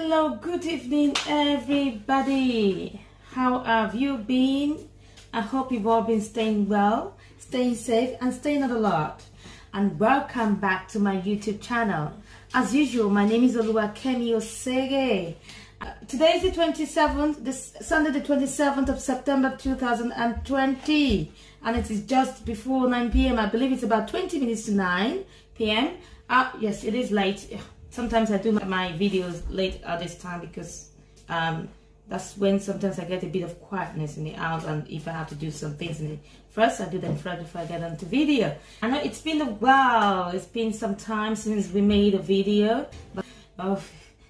Hello, good evening, everybody. How have you been? I hope you've all been staying well, staying safe, and staying out a lot. And welcome back to my YouTube channel. As usual, my name is Oluwakemi Oseghe. Uh, today is the 27th, this Sunday the 27th of September 2020 and it is just before 9 p.m. I believe it's about 20 minutes to 9 p.m. Uh, yes, it is late. Sometimes I do my videos late at this time because um, that's when sometimes I get a bit of quietness in the house and if I have to do some things in first, I do them first before I get onto video. I know it's been a while, it's been some time since we made a video, but oh,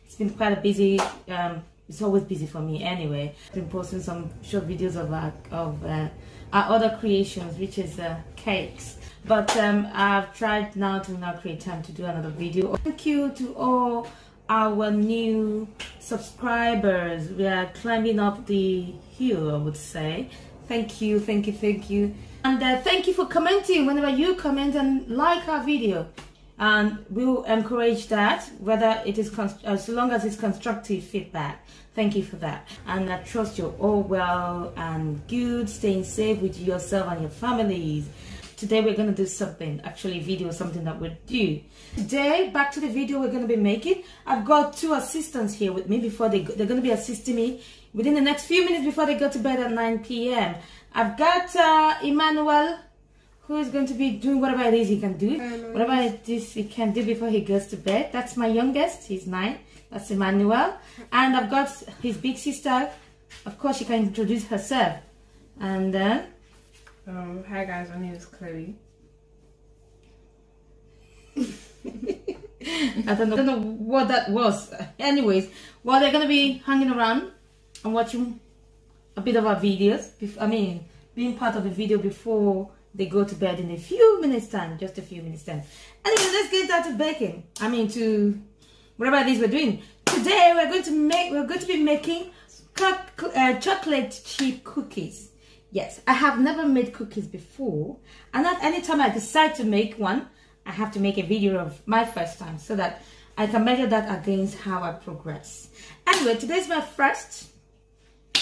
it's been quite a busy, um, it's always busy for me anyway. I've been posting some short videos of, uh, of uh, our other creations, which is uh, cakes. But um, I've tried now to now create time to do another video. Thank you to all our new subscribers. We are climbing up the hill, I would say. Thank you, thank you, thank you. And uh, thank you for commenting whenever you comment and like our video. And we'll encourage that, whether it is, as long as it's constructive feedback. Thank you for that. And I trust you're all well and good, staying safe with yourself and your families. Today we're going to do something, actually video, something that we do. Today, back to the video we're going to be making. I've got two assistants here with me before they go, they're going to be assisting me within the next few minutes before they go to bed at 9 p.m. I've got uh, Emmanuel who is going to be doing whatever it is he can do, whatever it is he can do before he goes to bed. That's my youngest, he's nine. That's Emmanuel. And I've got his big sister. Of course, she can introduce herself. And then... Um, hi guys, my name is Chloe. I don't know, don't know what that was. Anyways, well, they're to be hanging around and watching a bit of our videos, I mean, being part of the video before they go to bed in a few minutes time, just a few minutes time. Anyway, let's get to baking. I mean, to whatever it is we're doing. Today we're going to make we're going to be making uh, chocolate chip cookies. Yes, I have never made cookies before, and at any time I decide to make one, I have to make a video of my first time so that I can measure that against how I progress. Anyway, today's my first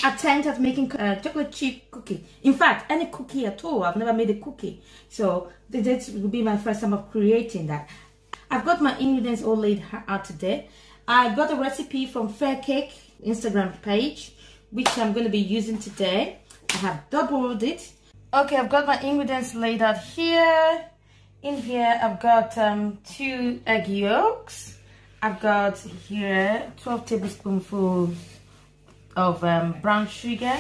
attempt at making a uh, chocolate chip cookie. In fact, any cookie at all. I've never made a cookie. So this will be my first time of creating that. I've got my ingredients all laid out today. I got a recipe from Fair Cake Instagram page, which I'm going to be using today. I have doubled it. Okay, I've got my ingredients laid out here. In here, I've got um, two egg yolks. I've got here 12 tablespoonfuls of um, brown sugar.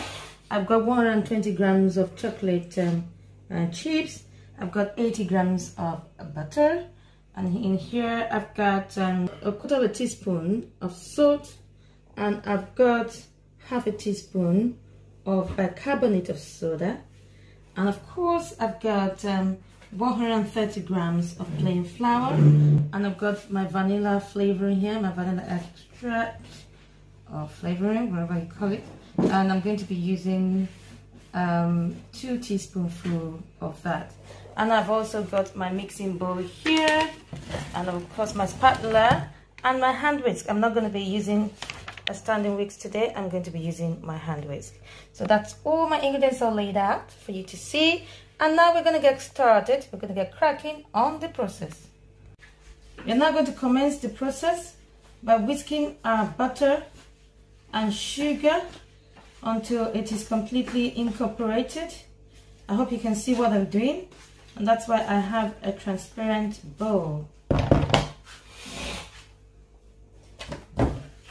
I've got 120 grams of chocolate um, uh, chips. I've got 80 grams of butter and in here I've got um, a quarter of a teaspoon of salt and I've got half a teaspoon of bicarbonate of soda. And of course I've got um, 130 grams of plain flour. And I've got my vanilla flavoring here my vanilla extract or flavoring whatever you call it. And I'm going to be using um, two teaspoonful of that. And I've also got my mixing bowl here. And of course my spatula and my hand whisk. I'm not going to be using a standing whisk today I'm going to be using my hand whisk so that's all my ingredients are laid out for you to see. And now we're going to get started. We're going to get cracking on the process. We're now going to commence the process by whisking our butter and sugar until it is completely incorporated. I hope you can see what I'm doing. And that's why I have a transparent bowl.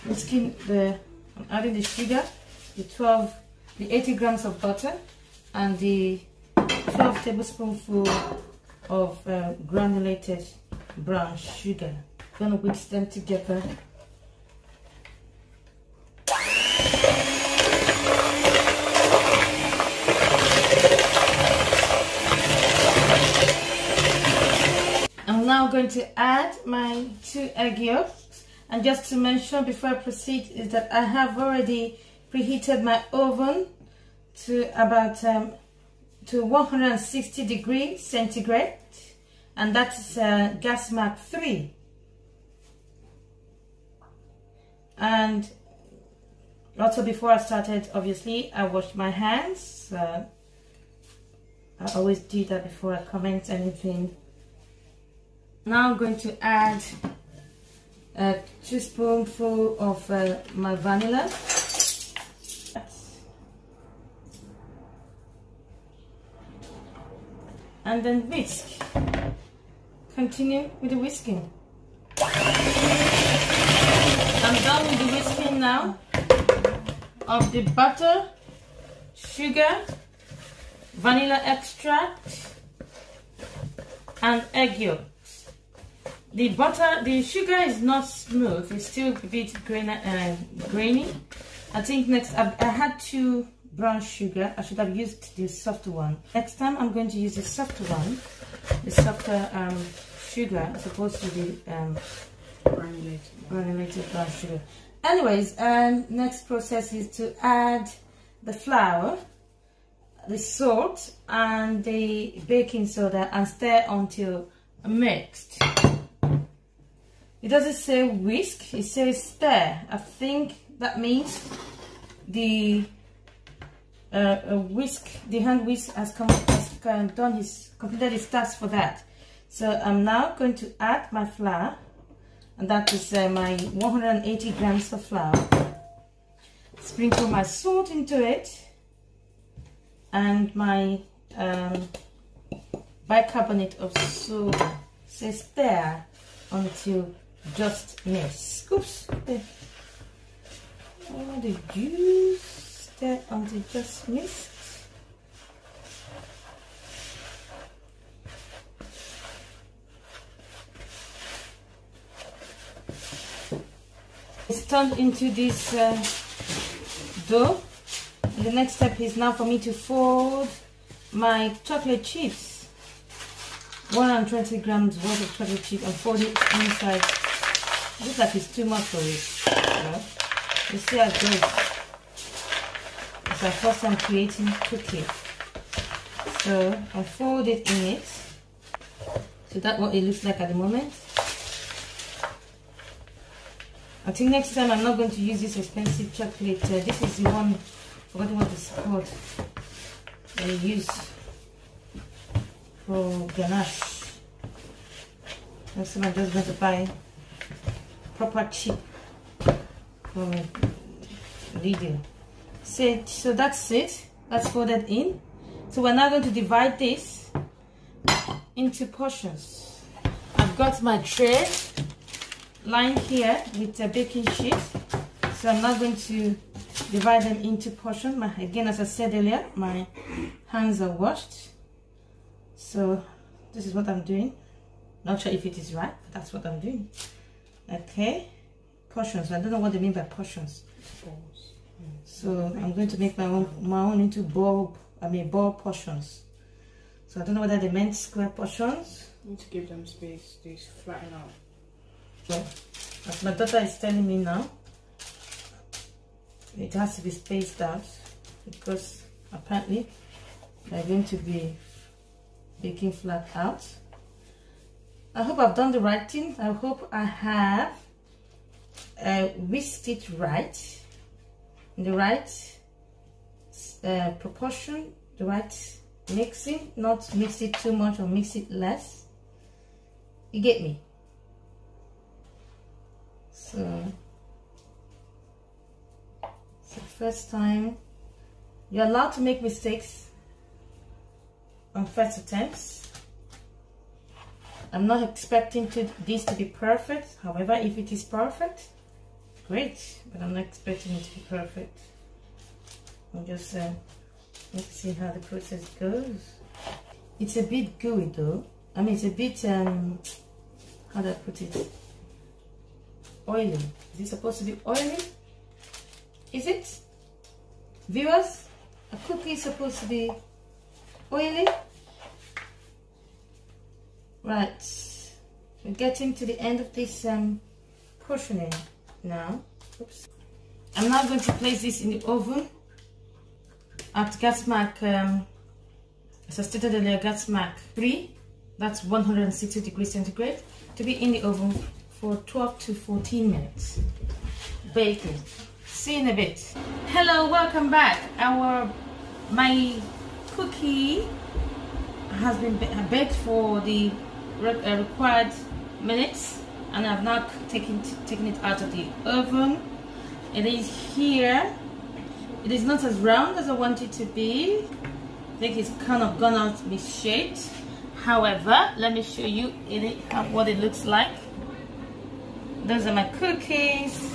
Whisking the, I'm adding the sugar, the 12, the 80 grams of butter, and the 12 tablespoonful of uh, granulated brown sugar. Gonna mix them together I'm now going to add my two egg yolks and just to mention before I proceed is that I have already preheated my oven to about um, to 160 degrees centigrade and that's uh, gas mark 3 and also before I started obviously I washed my hands uh, I always do that before I comment anything. Now I'm going to add a teaspoonful of uh, my vanilla. And then whisk. Continue with the whisking. I'm done with the whisking now of the butter, sugar, vanilla extract, and egg yolks. The butter, the sugar is not smooth, it's still a bit uh, grainy. I think next, I've, I had two brown sugar, I should have used the softer one. Next time I'm going to use the softer one, the softer um, sugar as opposed to the um, Granulated. granulated brown sugar. Anyways, um, next process is to add the flour, the salt, and the baking soda and stir until mixed. It doesn't say whisk, it says stir. I think that means the uh, whisk, the hand whisk has come has done his completed his task for that. So I'm now going to add my flour and that is uh, my 180 grams of flour sprinkle my salt into it and my um, bicarbonate of soda so stir until just mix oops oh, the juice stir until just mix It's turned into this uh, dough. The next step is now for me to fold my chocolate chips. 120 grams worth of chocolate chip and fold it inside. Looks like it's too much for it. Yeah. You see how it goes. It's my first time creating cookie. So I fold it in it. So that's what it looks like at the moment. I think next time I'm not going to use this expensive chocolate. Uh, this is the one, forgotten what it's called. I use for ganache. Next time I'm just going to buy proper cheap from Lidl. So, so that's it. Let's That's folded in. So we're now going to divide this into portions. I've got my tray line here with a baking sheet so I'm not going to divide them into portions my, again as I said earlier my hands are washed so this is what I'm doing not sure if it is right but that's what I'm doing okay? Portions. I don't know what they mean by portions. So I'm going to make my own my own into ball I mean ball portions. So I don't know whether they meant square portions. Need to give them space, these flatten out. So, as my daughter is telling me now, it has to be spaced out because apparently they're going to be baking flat out. I hope I've done the right thing. I hope I have uh, whisked it right, in the right uh, proportion, the right mixing, not mix it too much or mix it less. You get me? So, the first time. You're allowed to make mistakes on first attempts. I'm not expecting to, this to be perfect. However, if it is perfect, great. But I'm not expecting it to be perfect. I'm just uh, let's see how the process goes. It's a bit gooey though. I mean, it's a bit um, how do I put it? Oily. Is it supposed to be oily? Is it? Viewers, a cookie is supposed to be oily. Right. We're getting to the end of this um, portioning now. Oops. I'm now going to place this in the oven at gas mark, um, as I stated earlier, gas mark 3. That's 160 degrees centigrade to be in the oven for 12 to 14 minutes. baking. See you in a bit. Hello, welcome back. Our my cookie has been baked for the required minutes and I've now taken taken it out of the oven. It is here. It is not as round as I want it to be. I think it's kind of gone out misshaped however let me show you it, what it looks like. Those are my cookies.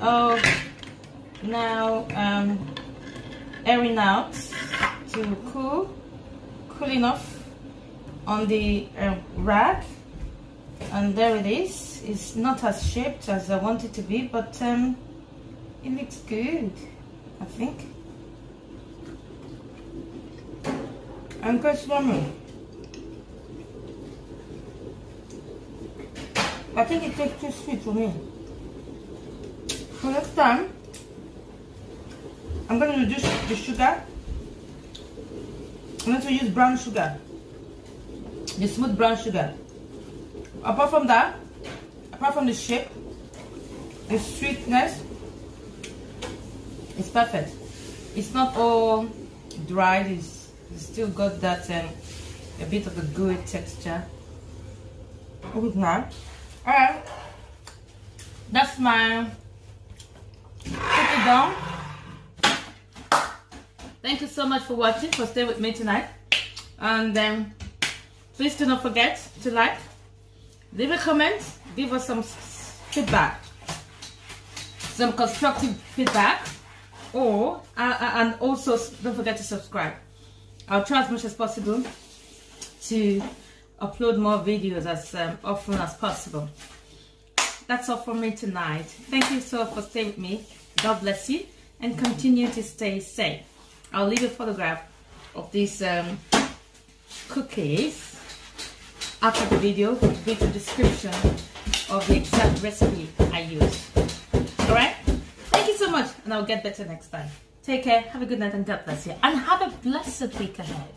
Oh now um airing out to cool cool enough on the uh, rack. And there it is. It's not as shaped as I want it to be but um, it looks good I think. And what I think it tastes too sweet for me. So next time I'm going to reduce the sugar. I'm going to use brown sugar the smooth brown sugar. Apart from that apart from the shape the sweetness it's perfect. It's not all dried it's, it's still got that um, a bit of a gooey texture. Good now all right that's my cookie down thank you so much for watching for staying with me tonight. And then um, please do not forget to like leave a comment give us some feedback. Some constructive feedback. Or uh, uh, and also don't forget to subscribe. I'll try as much as possible to upload more videos as um, often as possible. That's all from me tonight. Thank you so for staying with me. God bless you and continue to stay safe. I'll leave a photograph of these um, cookies after the video with the description of the exact recipe I used. Alright? Thank you so much and I'll get better next time. Take care, have a good night and God bless you. And have a blessed week ahead.